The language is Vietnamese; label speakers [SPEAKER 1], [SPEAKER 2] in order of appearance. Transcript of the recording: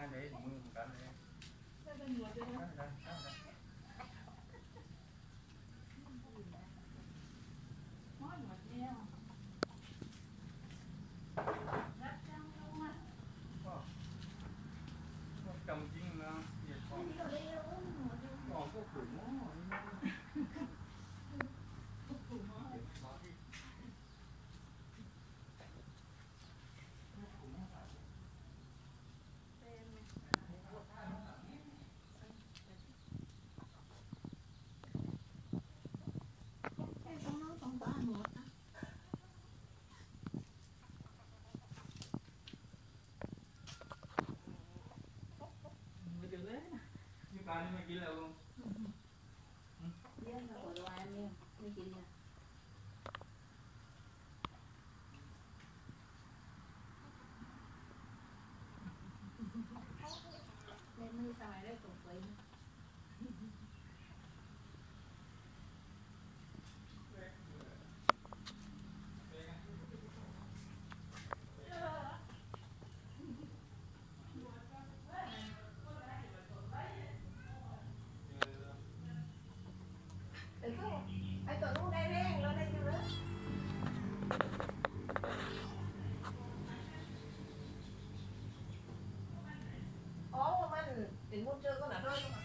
[SPEAKER 1] hai mấy mưa một cái này Ba nhưng mà chỉ là không?
[SPEAKER 2] Dạ, gọi đồ ăn nha, mới chỉ là. Lên mưa sao lại đấy cùng quỷ.
[SPEAKER 3] Ủa, mà mình định mua chưa có nè rơi không ạ?